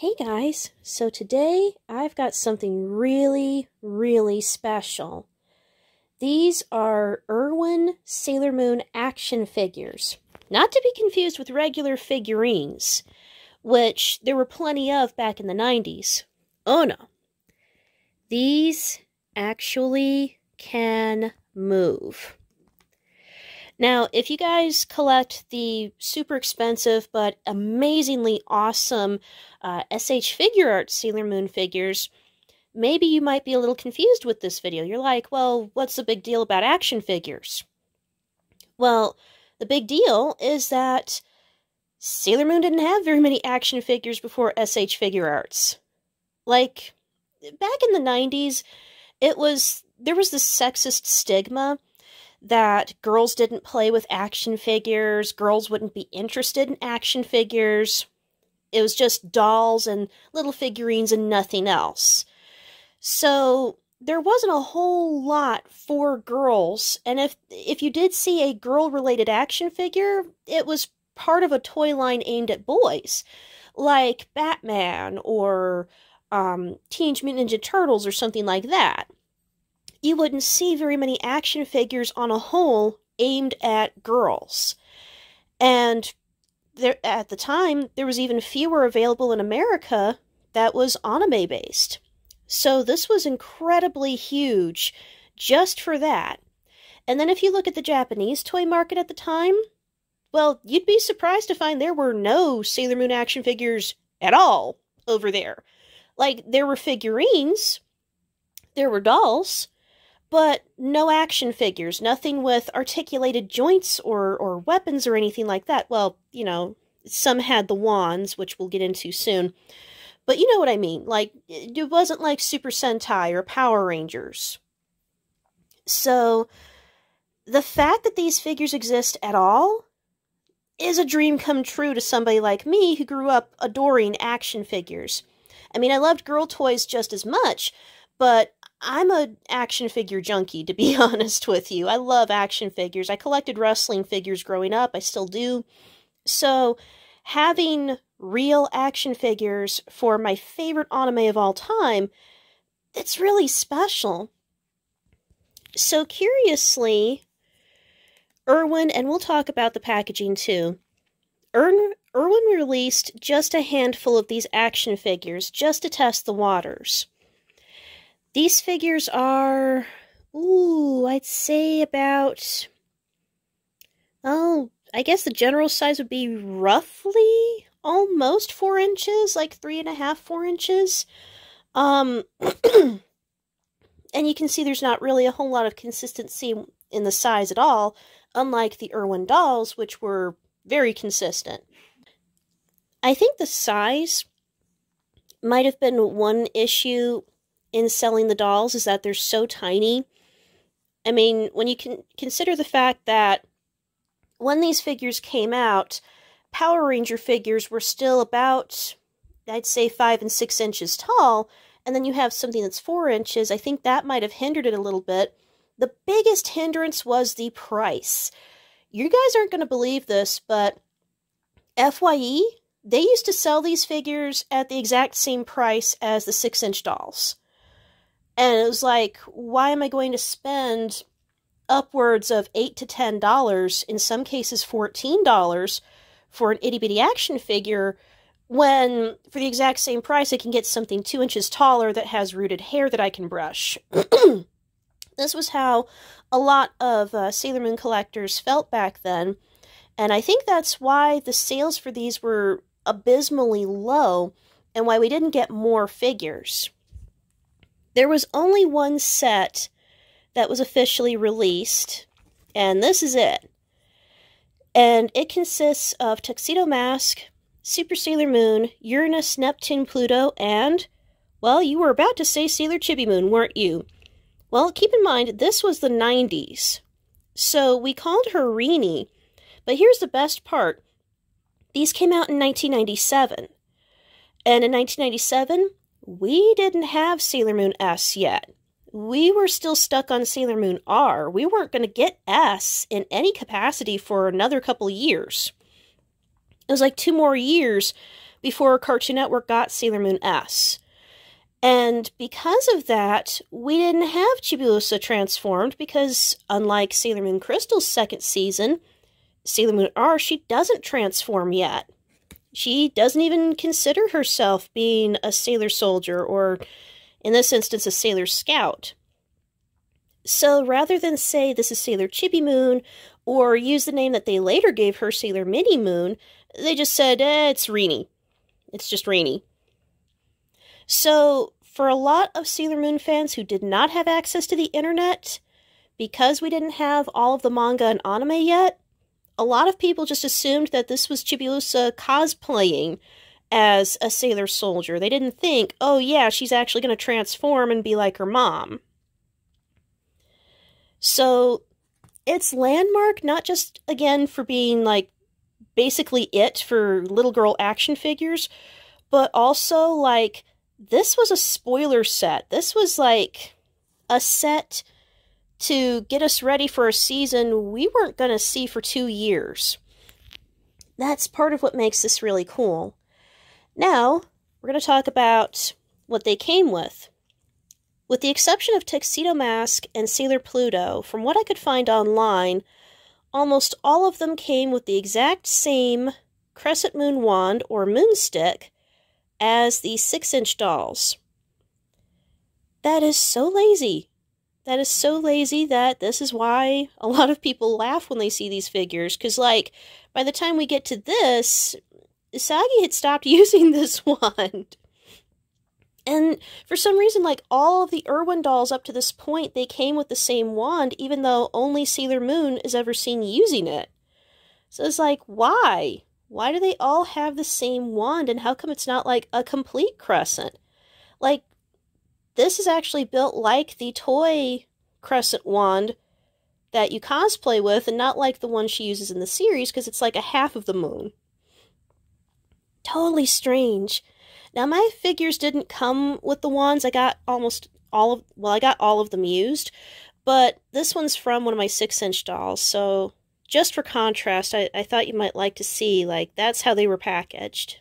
Hey guys, so today I've got something really, really special. These are Irwin Sailor Moon action figures, not to be confused with regular figurines, which there were plenty of back in the 90s. Oh no. These actually can move. Now, if you guys collect the super expensive but amazingly awesome uh, SH Art Sailor Moon figures, maybe you might be a little confused with this video. You're like, well, what's the big deal about action figures? Well, the big deal is that Sailor Moon didn't have very many action figures before SH Figuarts. Like, back in the 90s, it was, there was this sexist stigma that girls didn't play with action figures, girls wouldn't be interested in action figures. It was just dolls and little figurines and nothing else. So there wasn't a whole lot for girls, and if if you did see a girl-related action figure, it was part of a toy line aimed at boys, like Batman or um, Teenage Mutant Ninja Turtles or something like that you wouldn't see very many action figures on a whole aimed at girls. And there, at the time, there was even fewer available in America that was anime based. So this was incredibly huge just for that. And then if you look at the Japanese toy market at the time, well, you'd be surprised to find there were no Sailor Moon action figures at all over there. Like, there were figurines, there were dolls, but no action figures, nothing with articulated joints or, or weapons or anything like that. Well, you know, some had the wands, which we'll get into soon. But you know what I mean. Like, it wasn't like Super Sentai or Power Rangers. So, the fact that these figures exist at all is a dream come true to somebody like me who grew up adoring action figures. I mean, I loved girl toys just as much, but I'm a action figure junkie, to be honest with you. I love action figures. I collected wrestling figures growing up. I still do. So, having real action figures for my favorite anime of all time, it's really special. So, curiously, Irwin, and we'll talk about the packaging too. Irwin released just a handful of these action figures just to test the waters. These figures are, ooh, I'd say about, oh, I guess the general size would be roughly almost four inches, like three and a half, four inches. Um, and you can see there's not really a whole lot of consistency in the size at all, unlike the Irwin dolls, which were very consistent. I think the size might have been one issue in selling the dolls is that they're so tiny. I mean, when you can consider the fact that when these figures came out, Power Ranger figures were still about, I'd say, five and six inches tall, and then you have something that's four inches. I think that might have hindered it a little bit. The biggest hindrance was the price. You guys aren't going to believe this, but FYE, they used to sell these figures at the exact same price as the six inch dolls. And it was like, why am I going to spend upwards of eight to ten dollars, in some cases fourteen dollars, for an itty bitty action figure when for the exact same price I can get something two inches taller that has rooted hair that I can brush. this was how a lot of uh, Sailor Moon collectors felt back then, and I think that's why the sales for these were abysmally low and why we didn't get more figures. There was only one set that was officially released, and this is it. And it consists of Tuxedo Mask, Super Sailor Moon, Uranus, Neptune, Pluto, and, well, you were about to say Sailor Chibi Moon, weren't you? Well, keep in mind, this was the 90s. So we called her Reenie, but here's the best part. These came out in 1997. And in 1997, we didn't have Sailor Moon S yet. We were still stuck on Sailor Moon R. We weren't going to get S in any capacity for another couple years. It was like two more years before Cartoon Network got Sailor Moon S. And because of that, we didn't have Chibiusa transformed because, unlike Sailor Moon Crystal's second season, Sailor Moon R, she doesn't transform yet. She doesn't even consider herself being a sailor soldier or, in this instance, a sailor scout. So rather than say this is Sailor Chibi Moon or use the name that they later gave her, Sailor Mini Moon, they just said, eh, it's Reenie. It's just Reenie. So, for a lot of Sailor Moon fans who did not have access to the internet, because we didn't have all of the manga and anime yet, a lot of people just assumed that this was Chibiusa cosplaying as a sailor soldier. They didn't think, oh yeah, she's actually going to transform and be like her mom. So it's landmark not just again for being like basically it for little girl action figures, but also like this was a spoiler set. This was like a set to get us ready for a season we weren't going to see for two years. That's part of what makes this really cool. Now, we're going to talk about what they came with. With the exception of Tuxedo Mask and Sailor Pluto, from what I could find online, almost all of them came with the exact same Crescent Moon Wand or Moonstick as the 6 inch dolls. That is so lazy. That is so lazy that this is why a lot of people laugh when they see these figures. Because, like, by the time we get to this, Usagi had stopped using this wand. And for some reason, like all of the Irwin dolls up to this point, they came with the same wand, even though only Sailor Moon is ever seen using it. So it's like, why? Why do they all have the same wand, and how come it's not like a complete crescent? Like, this is actually built like the toy crescent wand that you cosplay with, and not like the one she uses in the series, because it's like a half of the moon. Totally strange. Now, my figures didn't come with the wands. I got almost all of, well, I got all of them used, but this one's from one of my six inch dolls, so just for contrast, I, I thought you might like to see, like, that's how they were packaged.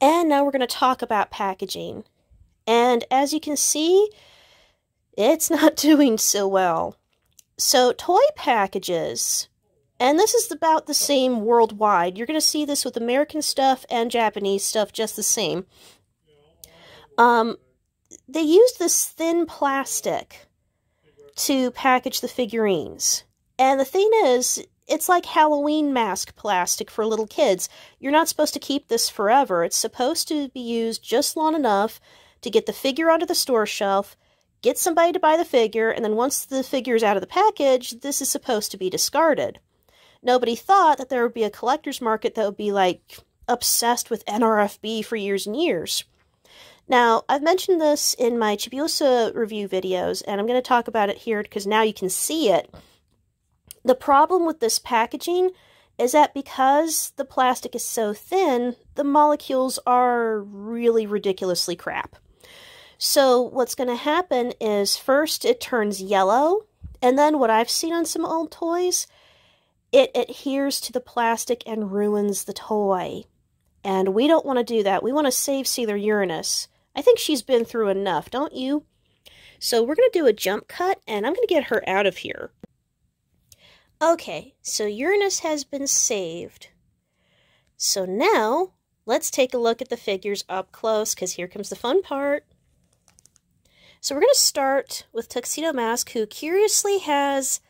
And now we're going to talk about packaging. And as you can see, it's not doing so well. So, toy packages and this is about the same worldwide. You're going to see this with American stuff and Japanese stuff just the same. Um, they use this thin plastic to package the figurines. And the thing is, it's like Halloween mask plastic for little kids. You're not supposed to keep this forever. It's supposed to be used just long enough to get the figure onto the store shelf, get somebody to buy the figure, and then once the figure is out of the package, this is supposed to be discarded nobody thought that there would be a collector's market that would be like obsessed with NRFB for years and years. Now, I've mentioned this in my Chibiusa review videos, and I'm going to talk about it here because now you can see it. The problem with this packaging is that because the plastic is so thin, the molecules are really ridiculously crap. So what's going to happen is first it turns yellow, and then what I've seen on some old toys it adheres to the plastic and ruins the toy. And we don't want to do that. We want to save Sailor Uranus. I think she's been through enough, don't you? So we're going to do a jump cut, and I'm going to get her out of here. Okay, so Uranus has been saved. So now, let's take a look at the figures up close, because here comes the fun part. So we're going to start with Tuxedo Mask, who curiously has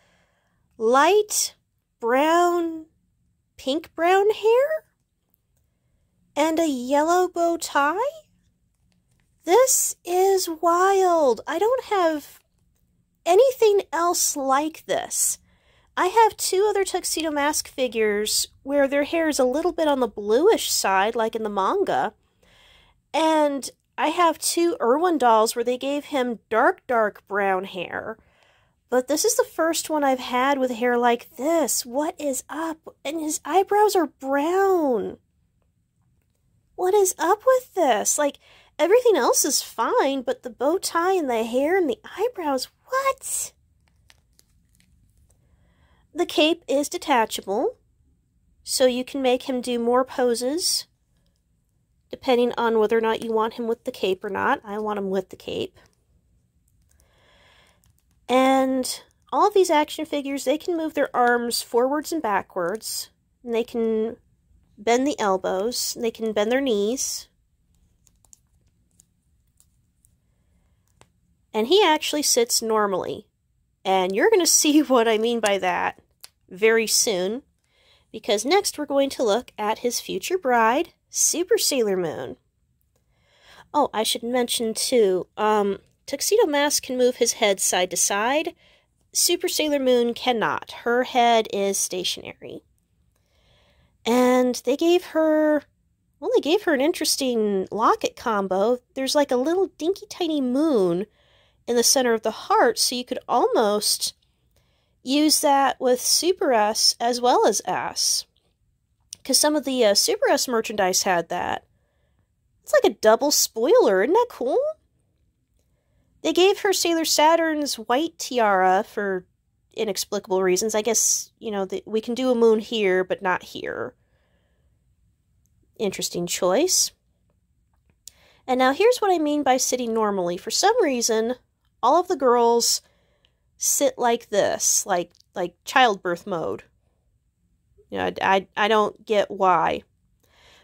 light brown, pink brown hair? And a yellow bow tie? This is wild. I don't have anything else like this. I have two other Tuxedo Mask figures where their hair is a little bit on the bluish side, like in the manga. And I have two Irwin dolls where they gave him dark, dark brown hair. But this is the first one I've had with hair like this. What is up? And his eyebrows are brown. What is up with this? Like, everything else is fine, but the bow tie and the hair and the eyebrows, what? The cape is detachable. So you can make him do more poses depending on whether or not you want him with the cape or not. I want him with the cape. And all of these action figures, they can move their arms forwards and backwards. And they can bend the elbows. They can bend their knees. And he actually sits normally. And you're going to see what I mean by that very soon. Because next we're going to look at his future bride, Super Sailor Moon. Oh, I should mention too, um, Tuxedo Mask can move his head side to side. Super Sailor Moon cannot. Her head is stationary. And they gave her, well, they gave her an interesting locket combo. There's like a little dinky tiny moon in the center of the heart, so you could almost use that with Super S as well as S because some of the uh, Super S merchandise had that. It's like a double spoiler. Isn't that cool? They gave her Sailor Saturn's white tiara for inexplicable reasons. I guess, you know, the, we can do a moon here, but not here. Interesting choice. And now here's what I mean by sitting normally. For some reason, all of the girls sit like this, like like childbirth mode. You know, I, I, I don't get why.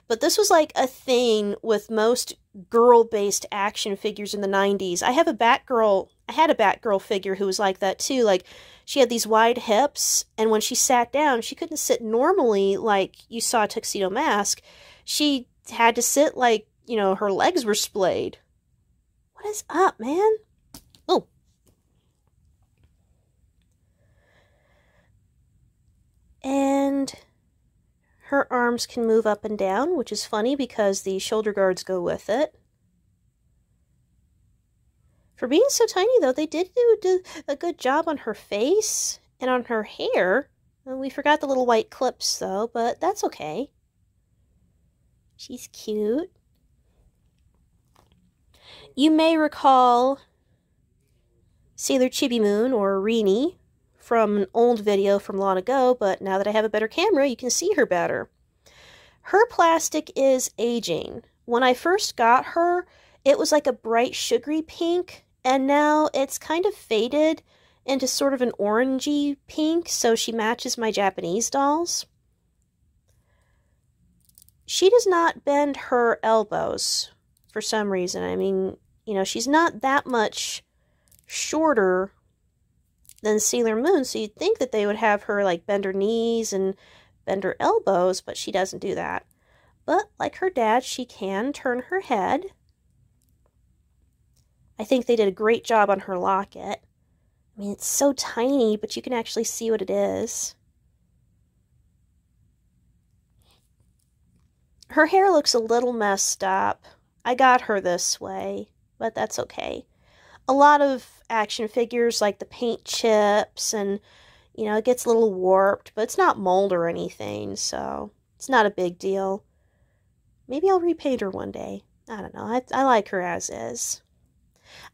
But this was like a thing with most girl based action figures in the 90s. I have a Batgirl, I had a Batgirl figure who was like that too. Like, she had these wide hips, and when she sat down, she couldn't sit normally like you saw a Tuxedo Mask. She had to sit like, you know, her legs were splayed. What is up, man? Oh, And her arms can move up and down, which is funny because the shoulder guards go with it. For being so tiny, though, they did do a good job on her face and on her hair. We forgot the little white clips, though, but that's okay. She's cute. You may recall Sailor Chibi Moon, or Reenie, from an old video from long ago, but now that I have a better camera, you can see her better. Her plastic is aging. When I first got her, it was like a bright sugary pink, and now it's kind of faded into sort of an orangey pink, so she matches my Japanese dolls. She does not bend her elbows for some reason. I mean, you know, she's not that much shorter than Sailor Moon, so you'd think that they would have her like bend her knees and bend her elbows, but she doesn't do that. But like her dad, she can turn her head. I think they did a great job on her locket. I mean, it's so tiny, but you can actually see what it is. Her hair looks a little messed up. I got her this way, but that's okay. A lot of action figures like the paint chips and you know it gets a little warped but it's not mold or anything so it's not a big deal. Maybe i'll repaint her one day. I don't know. I, I like her as is.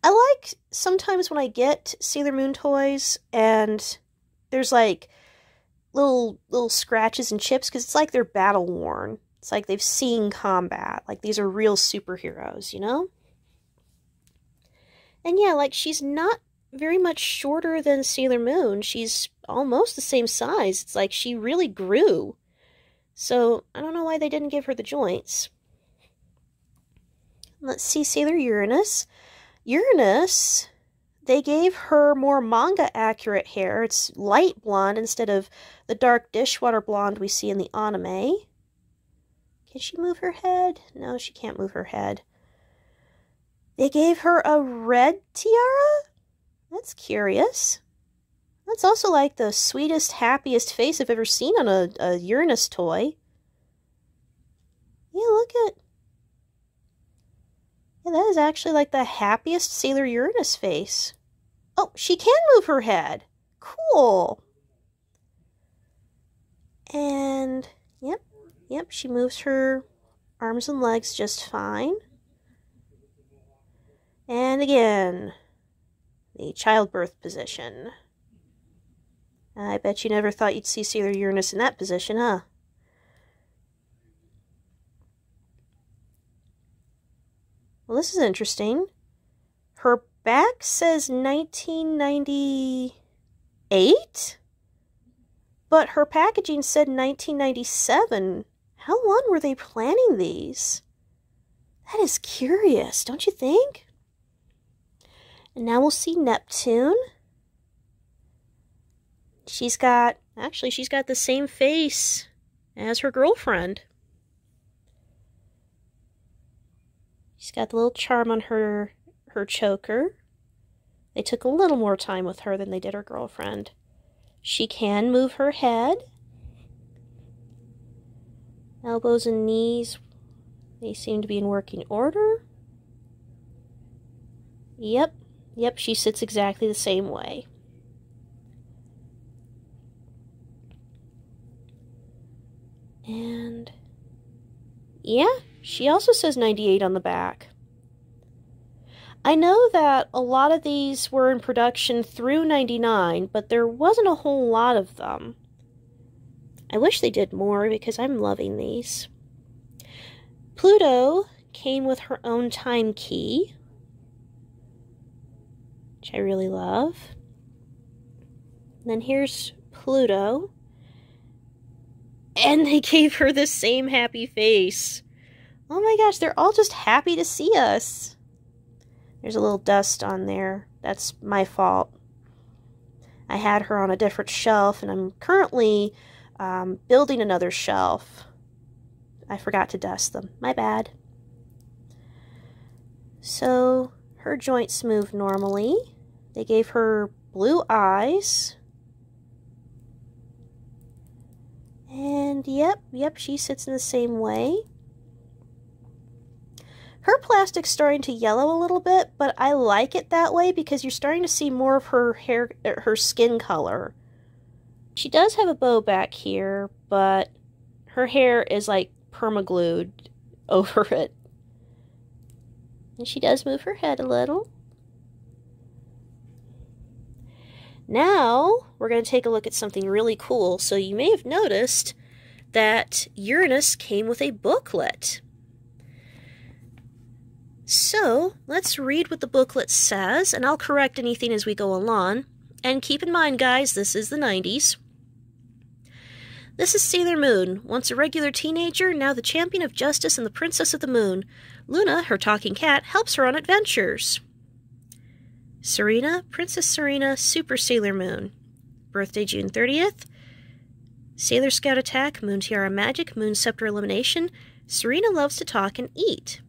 I like sometimes when i get sailor moon toys and there's like little little scratches and chips because it's like they're battle worn it's like they've seen combat. Like these are real superheroes you know and yeah, like she's not very much shorter than Sailor Moon. She's almost the same size. It's like she really grew. So I don't know why they didn't give her the joints. Let's see Sailor Uranus. Uranus, they gave her more manga accurate hair. It's light blonde instead of the dark dishwater blonde we see in the anime. Can she move her head? No, she can't move her head. They gave her a red tiara? That's curious. That's also like the sweetest, happiest face I've ever seen on a, a Uranus toy. Yeah, look at... Yeah, that is actually like the happiest Sailor Uranus face. Oh, she can move her head. Cool. And, yep, yep, she moves her arms and legs just fine. And again, the childbirth position. I bet you never thought you'd see Sailor Uranus in that position, huh? Well, this is interesting. Her back says 1998, but her packaging said 1997. How long were they planning these? That is curious, don't you think? And now we'll see Neptune. She's got, actually, she's got the same face as her girlfriend. She's got the little charm on her her choker. They took a little more time with her than they did her girlfriend. She can move her head. Elbows and knees, they seem to be in working order. Yep, yep, she sits exactly the same way. And yeah, she also says 98 on the back. I know that a lot of these were in production through 99, but there wasn't a whole lot of them. I wish they did more because I'm loving these. Pluto came with her own time key, which I really love. Then here's Pluto. And they gave her the same happy face. Oh my gosh, they're all just happy to see us. There's a little dust on there. That's my fault. I had her on a different shelf, and I'm currently um, building another shelf. I forgot to dust them. My bad. So, her joints move normally. They gave her blue eyes. And yep, yep, she sits in the same way. Her plastic's starting to yellow a little bit, but I like it that way because you're starting to see more of her hair, er, her skin color. She does have a bow back here, but her hair is like permaglued over it. And she does move her head a little. Now, we're going to take a look at something really cool. So you may have noticed that Uranus came with a booklet. So let's read what the booklet says, and I'll correct anything as we go along. And keep in mind, guys, this is the 90s. This is Sailor Moon, once a regular teenager, now the champion of justice and the princess of the moon. Luna, her talking cat, helps her on adventures. Serena, Princess Serena, Super Sailor Moon. Birthday June 30th. Sailor Scout Attack, Moon Tiara Magic, Moon Scepter Elimination. Serena loves to talk and eat.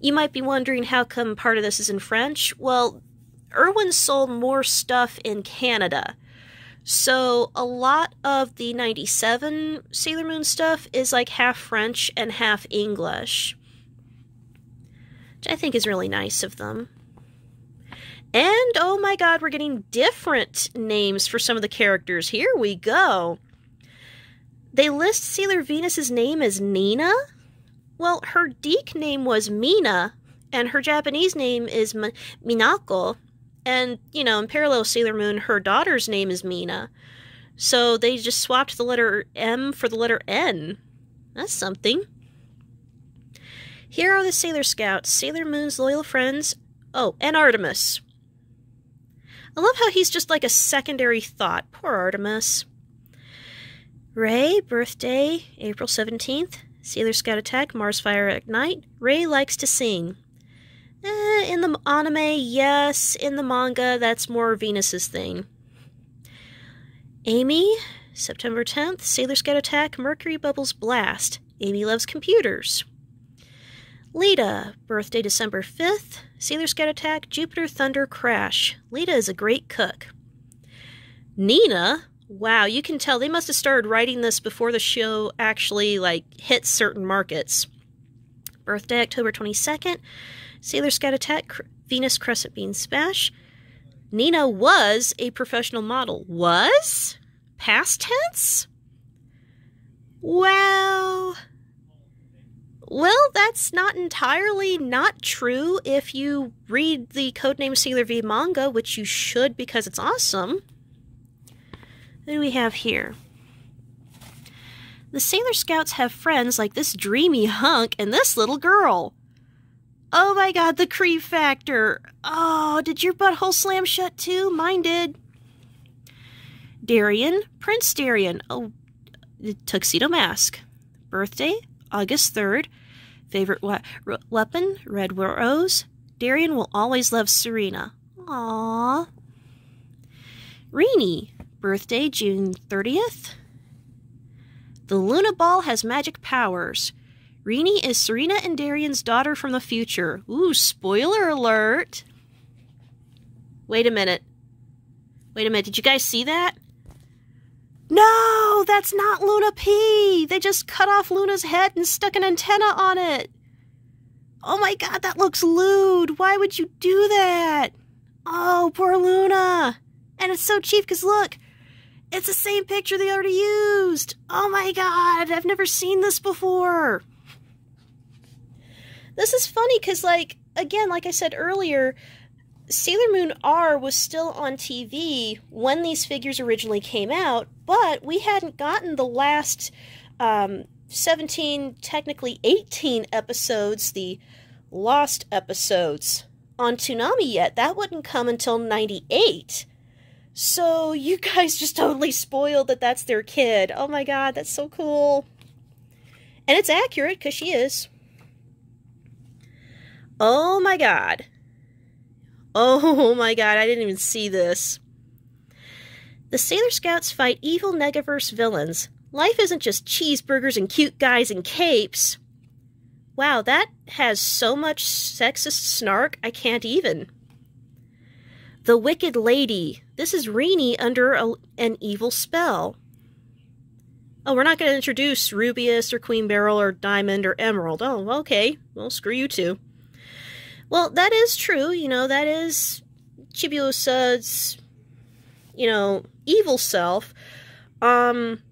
You might be wondering how come part of this is in French. Well, Irwin sold more stuff in Canada. So a lot of the 97 Sailor Moon stuff is like half French and half English. Which I think is really nice of them. And oh my god, we're getting different names for some of the characters. Here we go. They list Sailor Venus's name as Nina, well, her DiC name was Mina, and her Japanese name is Minako. And, you know, in parallel Sailor Moon, her daughter's name is Mina. So they just swapped the letter M for the letter N. That's something. Here are the Sailor Scouts, Sailor Moon's loyal friends. Oh, and Artemis. I love how he's just like a secondary thought. Poor Artemis. Ray, birthday, April 17th. Sailor Scout Attack, Mars Fire Ignite. Ray likes to sing. Eh, in the anime, yes. In the manga, that's more Venus's thing. Amy, September 10th, Sailor Scout Attack, Mercury Bubbles Blast. Amy loves computers. Lita, birthday December 5th, Sailor Scout Attack, Jupiter Thunder Crash. Lita is a great cook. Nina, Wow, you can tell they must have started writing this before the show actually like hit certain markets. Birthday October 22nd, Sailor Scout Attack, Venus Crescent Beam Smash. Nina was a professional model. Was? Past tense? Well, well, that's not entirely not true if you read the Codename Sailor V manga, which you should because it's awesome. What do we have here? The Sailor Scouts have friends like this dreamy hunk and this little girl. Oh my god, the creep factor. Oh, did your butthole slam shut too? Mine did. Darien, Prince Darien. Oh, tuxedo mask. Birthday, August 3rd. Favorite we- weapon, red rose. Darien will always love Serena. Aww. Reenie, birthday, June 30th. The Luna Ball has magic powers. Reenie is Serena and Darien's daughter from the future. Ooh, spoiler alert. Wait a minute. Wait a minute. Did you guys see that? No, that's not Luna P. They just cut off Luna's head and stuck an antenna on it. Oh my god, that looks lewd. Why would you do that? Oh, poor Luna. And it's so cheap because look, it's the same picture they already used. Oh my god, I've never seen this before. This is funny because, like, again, like I said earlier, Sailor Moon R was still on TV when these figures originally came out, but we hadn't gotten the last um, 17, technically 18 episodes, the lost episodes, on Toonami yet. That wouldn't come until 98. So you guys just totally spoiled that that's their kid. Oh my god, that's so cool. And it's accurate because she is. Oh my god. Oh my god, I didn't even see this. The Sailor Scouts fight evil Negaverse villains. Life isn't just cheeseburgers and cute guys in capes. Wow, that has so much sexist snark, I can't even. The Wicked Lady. This is Reenie under a, an evil spell. Oh, we're not going to introduce Rubeus or Queen Beryl or Diamond or Emerald. Oh, okay. Well, screw you too. Well, that is true. You know, that is Chibiusa's, you know, evil self. Um,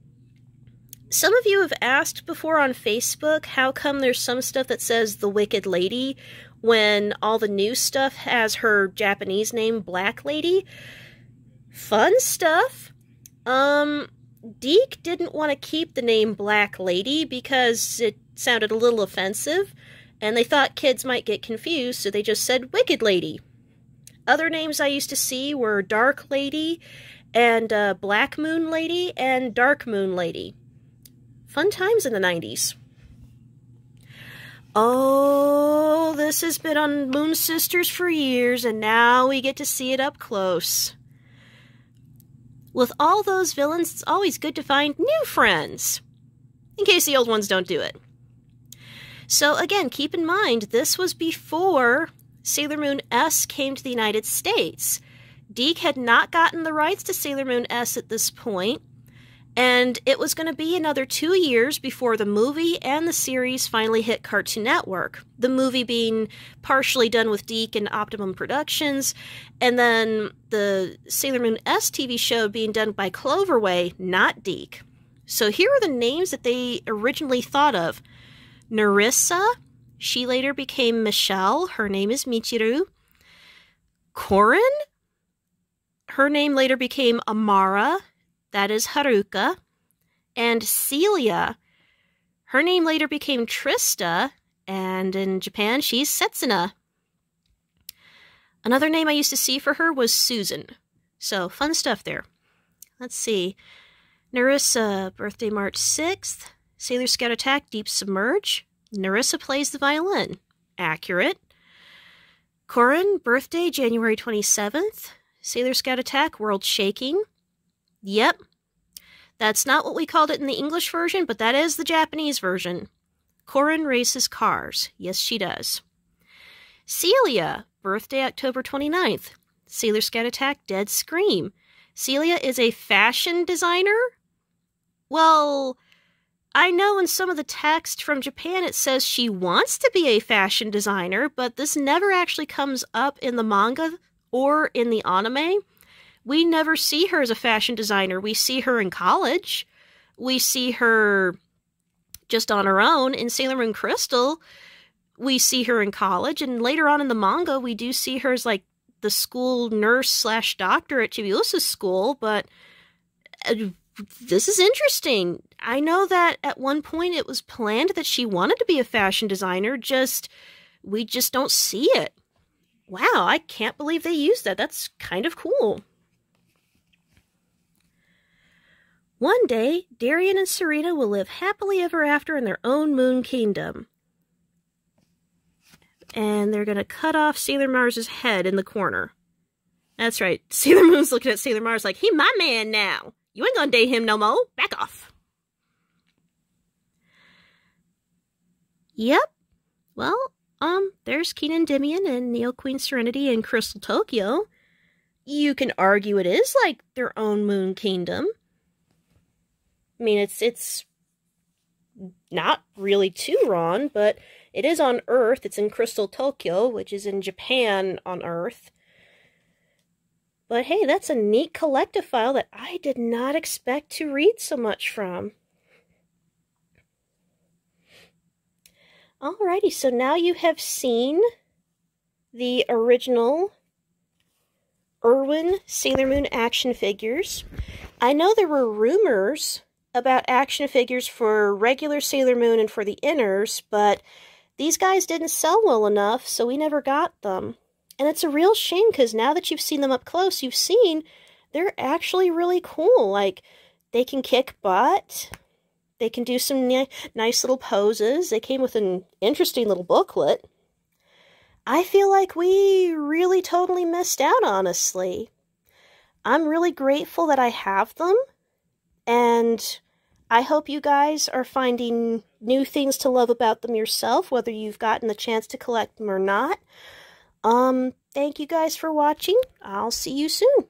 some of you have asked before on Facebook how come there's some stuff that says the Wicked Lady when all the new stuff has her Japanese name, Black Lady. Fun stuff. Um, DiC didn't want to keep the name Black Lady because it sounded a little offensive and they thought kids might get confused, so they just said Wicked Lady. Other names I used to see were Dark Lady and uh, Black Moon Lady and Dark Moon Lady. Fun times in the 90s. Oh, this has been on Moon Sisters for years, and now we get to see it up close. With all those villains, it's always good to find new friends, in case the old ones don't do it. So, again, keep in mind, this was before Sailor Moon S came to the United States. DiC had not gotten the rights to Sailor Moon S at this point, and it was going to be another two years before the movie and the series finally hit Cartoon Network. The movie being partially done with DiC and Optimum Productions, and then the Sailor Moon S TV show being done by Cloverway, not DiC. So here are the names that they originally thought of Nerissa. She later became Michelle. Her name is Michiru. Corin. Her name later became Amara. That is Haruka. And Celia. Her name later became Trista. And in Japan, she's Setsuna. Another name I used to see for her was Susan. So, fun stuff there. Let's see. Nerissa, birthday March 6th. Sailor Scout Attack, Deep Submerge. Nerissa plays the violin. Accurate. Corin, birthday January 27th. Sailor Scout Attack, World Shaking. Yep. That's not what we called it in the English version, but that is the Japanese version. Corin races cars. Yes, she does. Celia, birthday October 29th. Sailor Scout Attack, Dead Scream. Celia is a fashion designer? Well, I know in some of the text from Japan it says she wants to be a fashion designer, but this never actually comes up in the manga or in the anime. We never see her as a fashion designer. We see her in college. We see her just on her own in Sailor Moon Crystal. We see her in college, and later on in the manga, we do see her as like the school nurse slash doctor at Chibiusa's school. But uh, this is interesting. I know that at one point it was planned that she wanted to be a fashion designer, just we just don't see it. Wow, I can't believe they used that. That's kind of cool. One day, Darien and Serena will live happily ever after in their own moon kingdom. And they're going to cut off Sailor Mars's head in the corner. That's right. Sailor Moon's looking at Sailor Mars like, he my man now. You ain't gonna date him no more. Back off. Yep. Well, um, there's King Endymion and Neo Queen Serenity and Crystal Tokyo. You can argue it is like their own moon kingdom. I mean, it's it's not really too wrong, but it is on Earth. It's in Crystal Tokyo, which is in Japan on Earth. But hey, that's a neat collective file that I did not expect to read so much from. Alrighty, so now you have seen the original Irwin Sailor Moon action figures. I know there were rumors about action figures for regular Sailor Moon and for the inners, but these guys didn't sell well enough, so we never got them. And it's a real shame because now that you've seen them up close, you've seen they're actually really cool. Like, they can kick butt. They can do some ni nice little poses. They came with an interesting little booklet. I feel like we really totally missed out, honestly. I'm really grateful that I have them. And I hope you guys are finding new things to love about them yourself, whether you've gotten the chance to collect them or not. Um, thank you guys for watching. I'll see you soon.